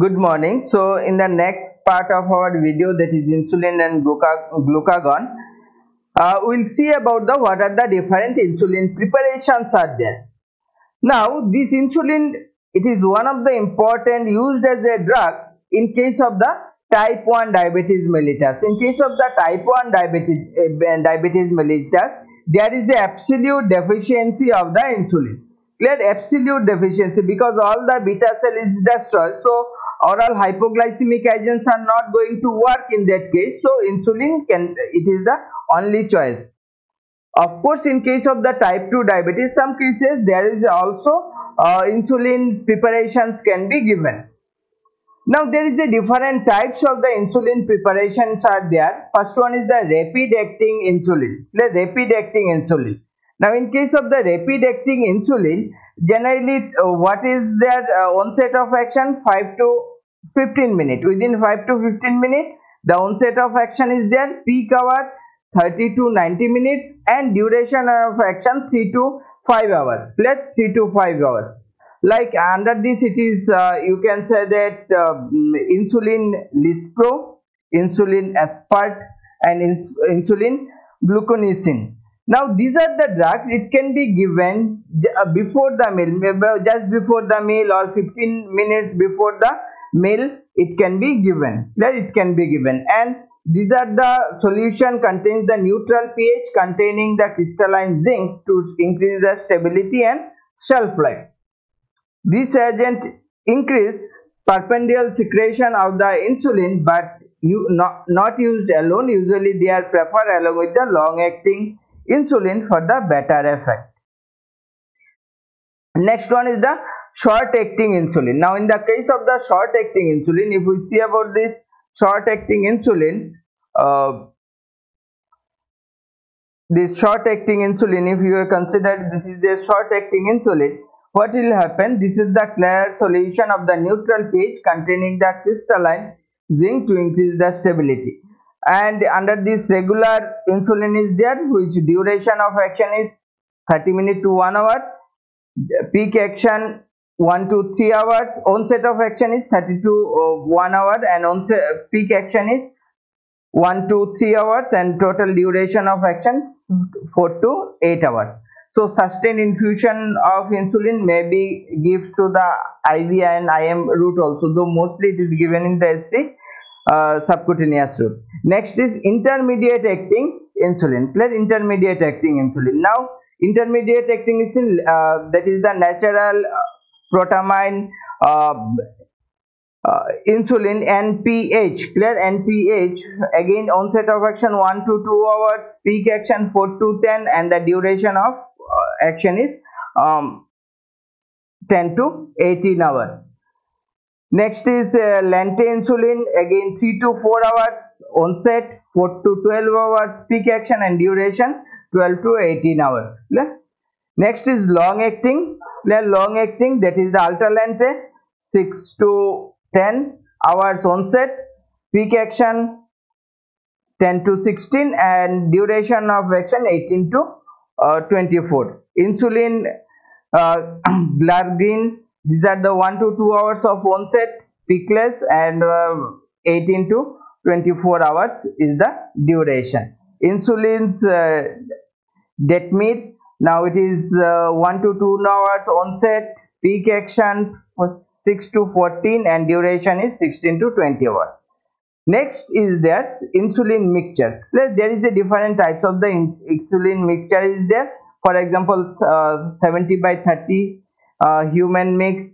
Good morning. So in the next part of our video that is insulin and glucagon, uh, we'll see about the what are the different insulin preparations are there. Now this insulin it is one of the important used as a drug in case of the type 1 diabetes mellitus. In case of the type 1 diabetes, uh, diabetes mellitus, there is the absolute deficiency of the insulin. Clear absolute deficiency because all the beta cell is destroyed. So oral hypoglycemic agents are not going to work in that case. So insulin can it is the only choice. Of course, in case of the type 2 diabetes, some cases there is also uh, insulin preparations can be given. Now there is a different types of the insulin preparations are there. First one is the rapid acting insulin. The rapid acting insulin. Now in case of the rapid acting insulin, generally uh, what is their uh, onset of action? 5 to 15 minutes. Within 5 to 15 minutes, the onset of action is there. Peak hour 30 to 90 minutes and duration of action 3 to 5 hours. Let 3 to 5 hours like under this it is uh, you can say that uh, insulin lispro insulin aspart and ins insulin glulisine now these are the drugs it can be given uh, before the meal just before the meal or 15 minutes before the meal it can be given that it can be given and these are the solution contains the neutral pH containing the crystalline zinc to increase the stability and shelf life this agent increase perpendial secretion of the insulin but you not, not used alone. Usually they are preferred along with the long acting insulin for the better effect. Next one is the short acting insulin. Now in the case of the short acting insulin, if we see about this short acting insulin, uh, this short acting insulin, if you are considered this is the short acting insulin, what will happen? This is the clear solution of the neutral pH containing the crystalline zinc to increase the stability. And under this regular insulin is there which duration of action is 30 minutes to 1 hour. Peak action 1 to 3 hours onset of action is 32 uh, 1 hour and onset peak action is 1 to 3 hours and total duration of action 4 to 8 hours so sustained infusion of insulin may be given to the IV and IM route also, though mostly it is given in the SC uh, subcutaneous route. Next is intermediate acting insulin. Plus intermediate acting insulin. Now intermediate acting insulin uh, that is the natural uh, protamine uh, uh, insulin NPH clear NPH again onset of action 1 to 2 hours peak action 4 to 10 and the duration of uh, action is um, 10 to 18 hours. Next is uh, lente insulin again 3 to 4 hours onset 4 to 12 hours peak action and duration 12 to 18 hours. clear? Next is long acting long acting that is the ultra lente 6 to 10 hours onset peak action 10 to 16 and duration of action 18 to uh, 24 insulin uh, glargine these are the 1 to 2 hours of onset peakless and uh, 18 to 24 hours is the duration. Insulin's uh, detemir now it is uh, 1 to 2 hours onset peak action 6 to 14 and duration is 16 to 20 hours Next is there insulin mixtures. There is a different types of the insulin mixture is there. For example, uh, 70 by 30 uh, human mix,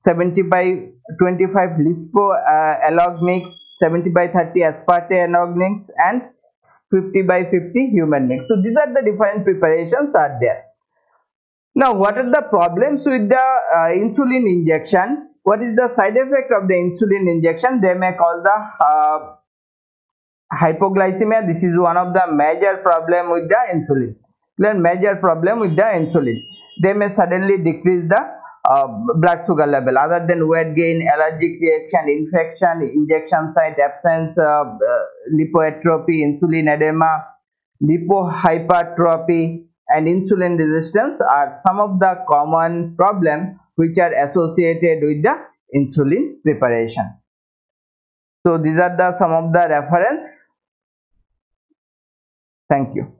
70 by 25 Lispro uh, analog mix, 70 by 30 aspartate analog mix and 50 by 50 human mix. So these are the different preparations are there. Now what are the problems with the uh, insulin injection? what is the side effect of the insulin injection they may call the uh, hypoglycemia this is one of the major problem with the insulin then major problem with the insulin they may suddenly decrease the uh, blood sugar level other than weight gain allergic reaction infection injection site abscess uh, uh, lipoatrophy insulin edema lipohypertrophy and insulin resistance are some of the common problems which are associated with the insulin preparation. So these are the some of the reference. Thank you.